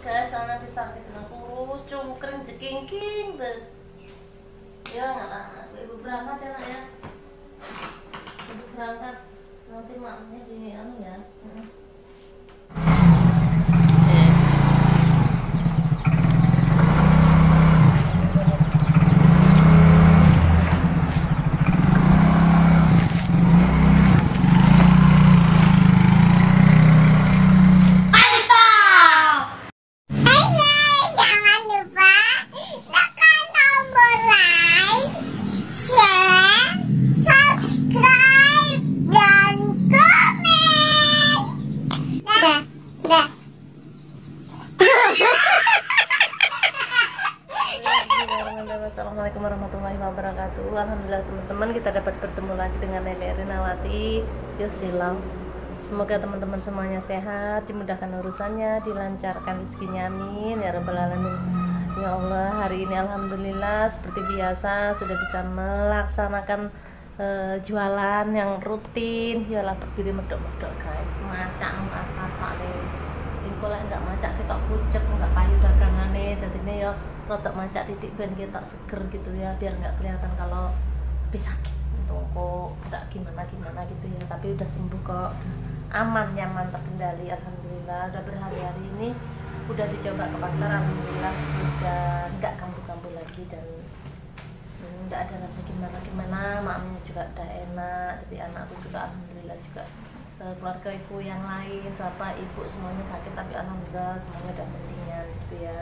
guys anak sakit nah kurus cungkring jekingking deh ya nggak lah ibu berangkat ya nak ya. Ibu berangkat. Nanti maknya di anu ya Assalamualaikum warahmatullahi wabarakatuh. Alhamdulillah teman-teman kita dapat bertemu lagi dengan Leli Erinawati Yuk silau Semoga teman-teman semuanya sehat Dimudahkan urusannya Dilancarkan rezekinya amin. Ya Rabbal Alamin. Ya Allah hari ini Alhamdulillah Seperti biasa sudah bisa melaksanakan uh, Jualan yang rutin. Yalah berdiri medok-medok guys. Macak pasar paling Lah enggak macak kita pucet Enggak payu dagangan nih Jadi ini ya rotok macak titik ben kita seger gitu ya biar nggak kelihatan kalau habis sakit. Kok nggak gimana gimana gitu ya. Tapi udah sembuh kok. Aman nyaman terkendali alhamdulillah. Udah berhari-hari ini udah dicoba ke pasar alhamdulillah sudah nggak kambuh-kambuh lagi dan hmm, nggak ada rasa gimana gimana mamanya juga udah enak jadi anakku juga alhamdulillah juga keluarga ibu yang lain bapak ibu semuanya sakit tapi alhamdulillah semuanya udah mendingan gitu ya.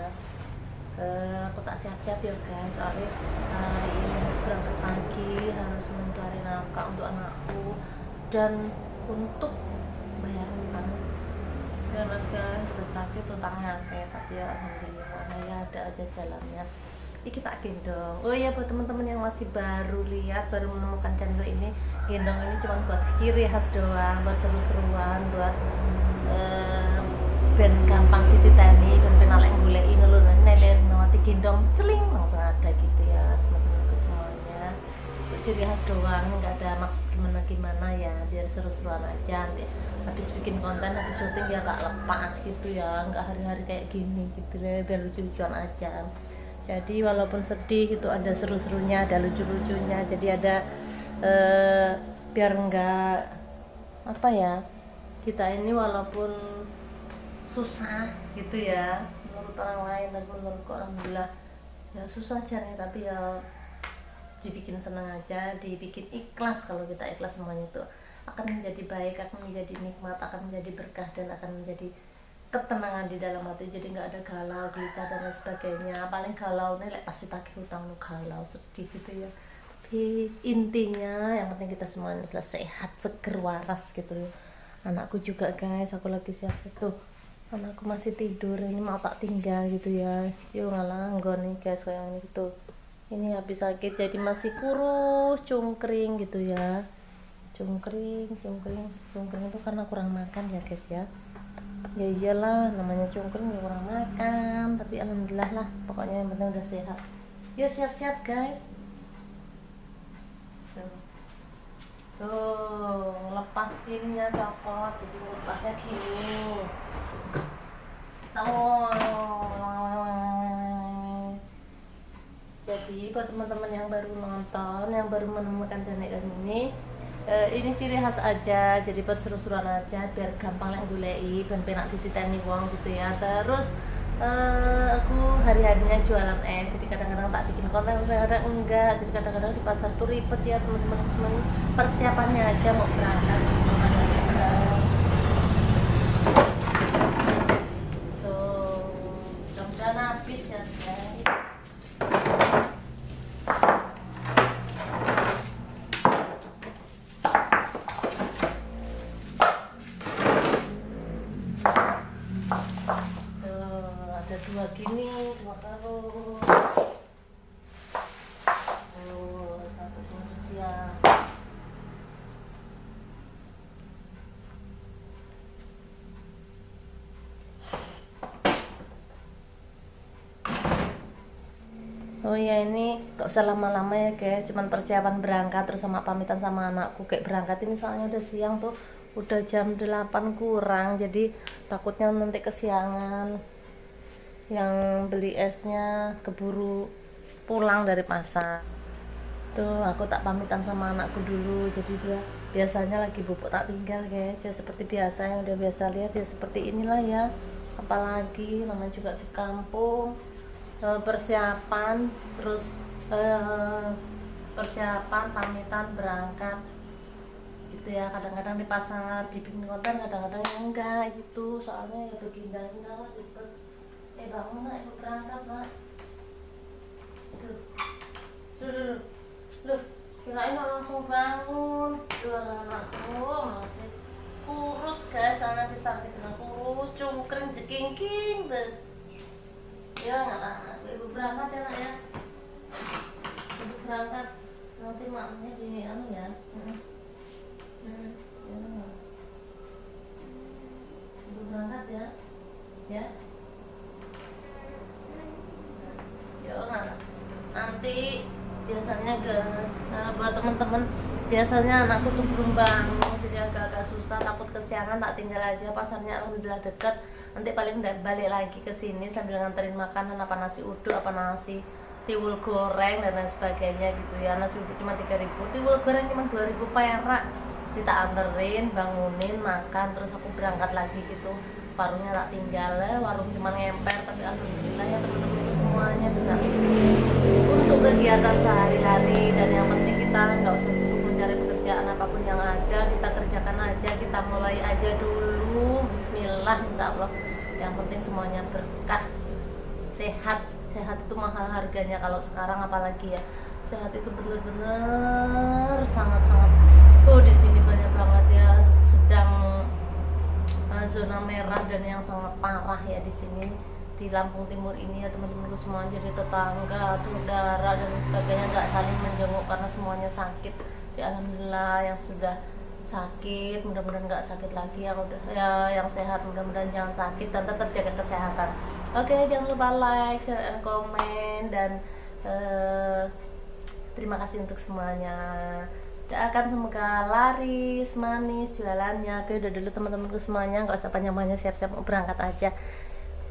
Uh, aku tak siap-siap ya guys. Soalnya uh, ini harus berangkat pagi harus mencari nafkah untuk anakku. Dan untuk bayar utang. Dan guys sudah sakit utangnya kayak tapi ya alhamdulillah ya ada aja jalannya ini kita gendong. Oh iya buat teman-teman yang masih baru lihat baru menemukan channel ini gendong ini cuma buat kiri khas doang buat seru-seruan buat uh, ben gampang dititeni ben penal yang ini lho. Neler nawati gendong celing langsung ada gitu ya teman-temanku semuanya. Untuk ciri khas doang nggak ada maksud gimana gimana ya biar seru-seruan aja. Nanti habis bikin konten habis syuting ya tak lepas gitu ya nggak hari-hari kayak gini gitu ya biar lucu-lucuan aja jadi walaupun sedih itu ada seru-serunya ada lucu-lucunya jadi ada eh, biar enggak apa ya kita ini walaupun susah gitu ya menurut orang lain dan menurutku alhamdulillah ya susah caranya tapi ya dibikin senang aja dibikin ikhlas kalau kita ikhlas semuanya itu akan menjadi baik akan menjadi nikmat akan menjadi berkah dan akan menjadi ketenangan di dalam hati jadi nggak ada galau gelisah dan lain sebagainya. Paling galau nih like, pasti tagih hutang lu galau sedih gitu ya. Tapi intinya yang penting kita semuanya adalah sehat seger waras gitu. Anakku juga guys aku lagi siap-siap tuh. Anakku masih tidur ini mau tak tinggal gitu ya. Yuk ngalah nih guys kayak ini gitu. Ini habis sakit jadi masih kurus cungkring gitu ya. Cungkring cungkring cungkring itu karena kurang makan ya guys ya ya iyalah namanya cungkring ya kurang makan tapi alhamdulillah lah pokoknya yang penting udah sehat. Yuk siap-siap guys. Tuh. Lepas ininya copot jadi lepasnya gini. Jadi buat teman-teman yang baru nonton yang baru menemukan channel ini eh, ini ciri khas aja jadi buat seru-seruan aja biar gampang yang gulei dan penak dititeni uang gitu ya. Terus uh, aku hari-harinya jualan es jadi kadang-kadang tak bikin konten kadang-kadang enggak jadi kadang-kadang di pasar tuh ribet ya teman-teman semuanya persiapannya aja mau berangkat Oh ya ini gak usah lama-lama ya guys, cuman persiapan berangkat terus sama pamitan sama anakku. Kayak berangkat ini soalnya udah siang tuh udah jam 8 kurang jadi takutnya nanti kesiangan. Yang beli esnya keburu pulang dari pasar. Tuh aku tak pamitan sama anakku dulu jadi dia biasanya lagi bubuk tak tinggal guys ya seperti biasa yang udah biasa lihat ya seperti inilah ya. Apalagi namanya juga di kampung eh, persiapan terus eh, persiapan pamitan berangkat. Gitu ya kadang-kadang di pasar dibikin konten kadang-kadang ya enggak gitu. Soalnya ya begini lah gitu eh bangun nak. Ibu berangkat nak. Tuh tuh tuh kirain langsung bangun. Dua anakku masih kurus guys. Anak bisa kita kurus cungkring jekingking tuh ya nggak lah ibu berangkat ya nak ya. Ibu berangkat. Nanti maknya di anu ya. Hmm. Hmm. ya, ibu berangkat ya. Ya. Nanti biasanya ke nah, buat temen-temen biasanya anakku tuh belum bangun jadi agak-agak susah takut kesiangan tak tinggal aja. Pasarnya alhamdulillah deket nanti paling udah balik lagi ke sini sambil nganterin makanan apa nasi uduk apa nasi tiwul goreng dan lain sebagainya gitu ya. Nasi uduk cuma 3000 tiwul goreng cuma 2000 perak. Kita anterin bangunin makan terus aku berangkat lagi gitu. Warungnya tak tinggal ya warung cuma ngemper tapi alhamdulillah ya temen-temen semuanya bisa. Untuk kegiatan sehari-hari dan yang penting kita nggak usah sibuk mencari pekerjaan apa pun yang ada kita kerjakan aja kita mulai aja dulu Bismillah Insya Allah. Yang penting semuanya berkah. Sehat. Sehat itu mahal harganya kalau sekarang apalagi ya. Sehat itu bener-bener sangat-sangat. Oh di sini banyak banget ya. Sedang uh, zona merah dan yang sangat parah ya di sini. Di Lampung Timur ini ya teman-temanku semua jadi tetangga saudara dan sebagainya. Nggak saling menjenguk karena semuanya sakit. Ya alhamdulillah yang sudah sakit mudah-mudahan nggak sakit lagi yang udah ya yang sehat mudah-mudahan jangan sakit dan tetap jaga kesehatan oke jangan lupa like share and comment dan uh, terima kasih untuk semuanya doakan semoga laris manis jualannya oke udah dulu teman-temanku semuanya nggak usah panjang-panjang siap-siap berangkat aja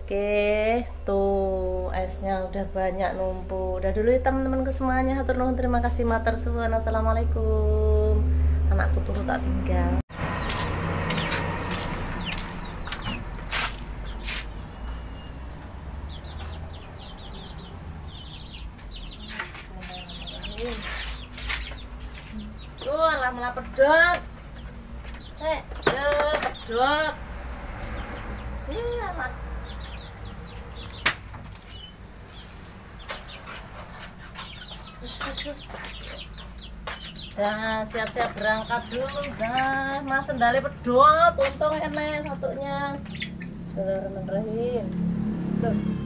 Oke, tuh esnya udah banyak numpuk. Udah dulu ya teman-temanku semuanya. Hatur terima kasih mater suwun. Assalamualaikum. Anakku turut tak tinggal. Tuh, alah malah pedot. Eh, pedot. Iya, mak. Dah siap-siap berangkat dulu dah. Mas sendalnya pedot, untung enak satunya. Bismillahirrahmanirrahim. Tuh.